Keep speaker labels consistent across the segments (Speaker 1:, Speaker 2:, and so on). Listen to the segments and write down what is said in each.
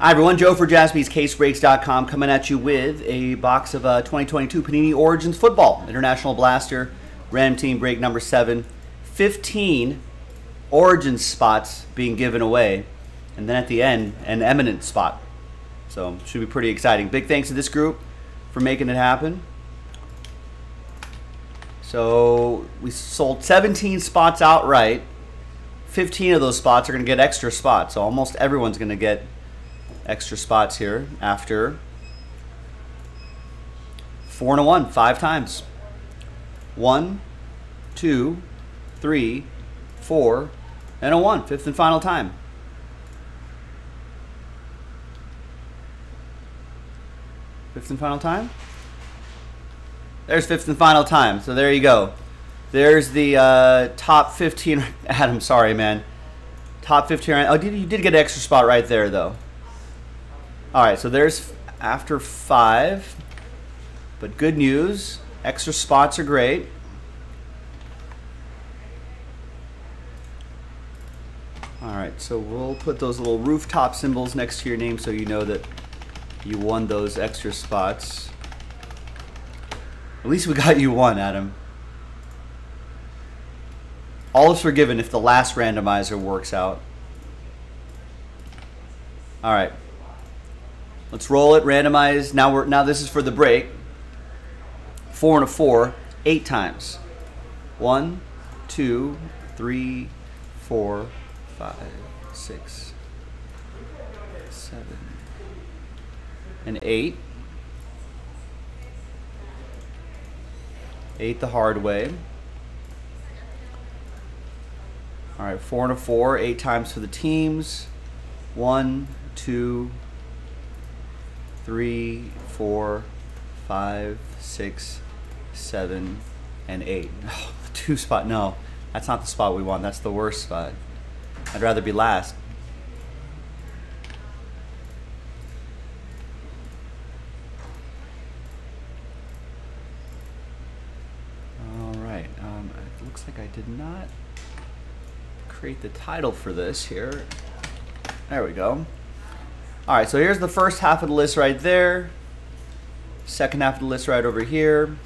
Speaker 1: Hi, everyone. Joe for jaspyscasebreaks.com coming at you with a box of uh, 2022 Panini Origins Football International Blaster Ram Team Break number 7. 15 Origins spots being given away. And then at the end, an Eminence spot. So, should be pretty exciting. Big thanks to this group for making it happen. So, we sold 17 spots outright. 15 of those spots are going to get extra spots. So, almost everyone's going to get extra spots here after four and a one, five times. One, two, three, four, and a one, fifth and final time. Fifth and final time? There's fifth and final time. So there you go. There's the uh, top 15. Adam, sorry, man. Top 15. Oh, you did get an extra spot right there, though. All right, so there's after five. But good news, extra spots are great. All right, so we'll put those little rooftop symbols next to your name so you know that you won those extra spots. At least we got you one, Adam. All is forgiven if the last randomizer works out. All right. Let's roll it, randomize. Now we're now this is for the break. Four and a four, eight times. One, two, three, four, five, six, seven, and eight. Eight the hard way. All right, four and a four, eight times for the teams. One, two, three, four, five, six, seven, and eight. Oh, two spot, no. That's not the spot we want. That's the worst spot. I'd rather be last. All right. Um, it looks like I did not create the title for this here. There we go. All right, so here's the first half of the list right there. Second half of the list right over here.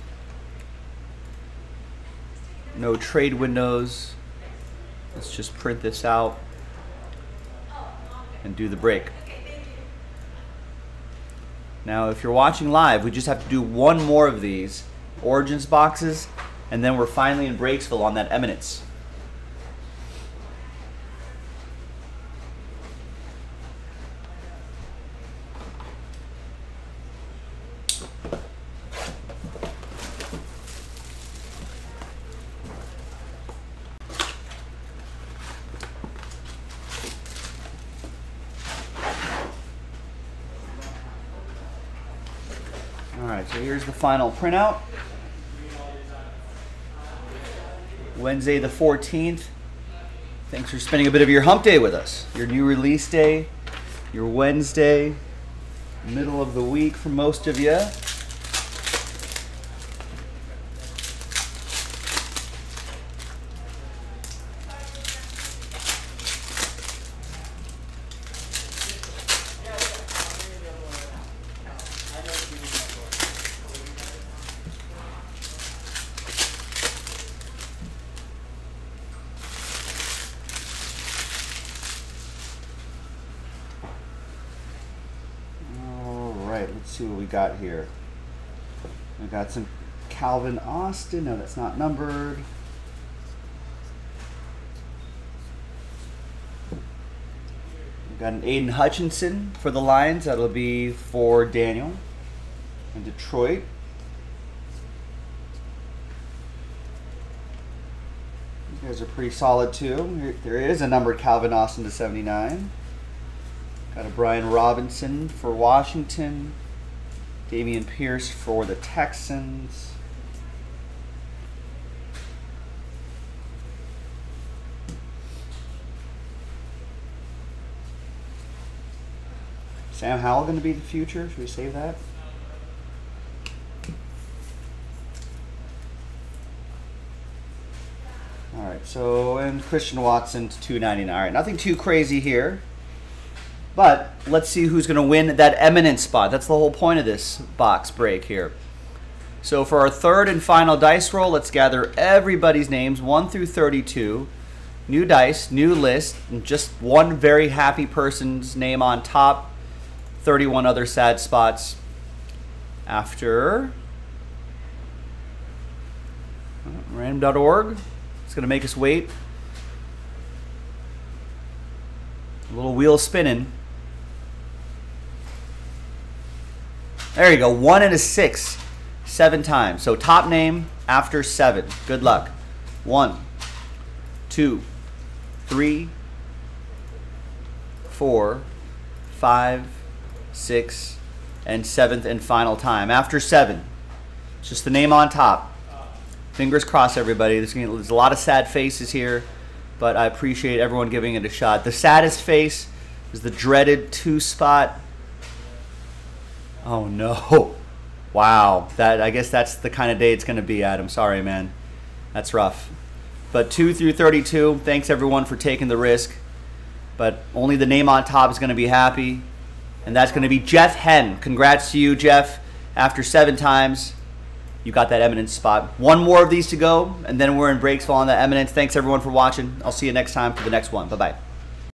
Speaker 1: No trade windows. Let's just print this out and do the break. Now, if you're watching live, we just have to do one more of these Origins boxes, and then we're finally in Breaksville on that Eminence. All right, so here's the final printout. Wednesday the 14th. Thanks for spending a bit of your hump day with us. Your new release day, your Wednesday, middle of the week for most of you. All right, let's see what we got here. We got some Calvin Austin. No, that's not numbered. We got an Aidan Hutchinson for the Lions. That'll be for Daniel in Detroit. These guys are pretty solid too. There is a numbered Calvin Austin to 79. Got a Brian Robinson for Washington. Dameon Pierce for the Texans. Sam Howell going to be the future? Should we save that? All right, so and Christian Watson to 299. All right, nothing too crazy here. But let's see who's going to win that eminence spot. That's the whole point of this box break here. So for our third and final dice roll, let's gather everybody's names, 1 through 32. New dice, new list, and just one very happy person's name on top. 31 other sad spots after random.org. It's going to make us wait. A little wheel spinning. There you go. One and a six. Seven times. So top name after seven. Good luck. One, two, three, four, five, six, and seventh and final time. After seven. It's just the name on top. Fingers crossed, everybody. There's, there's a lot of sad faces here, but I appreciate everyone giving it a shot. The saddest face is the dreaded two spot Oh no. Wow. That I guess that's the kind of day it's going to be, Adam. Sorry, man. That's rough. But 2 through 32, thanks everyone for taking the risk. But only the name on top is going to be happy. And that's going to be Jeff Hen. Congrats to you, Jeff. After seven times, you got that eminence spot. One more of these to go, and then we're in Breaksville on that eminence. Thanks everyone for watching. I'll see you next time for the next one. Bye bye.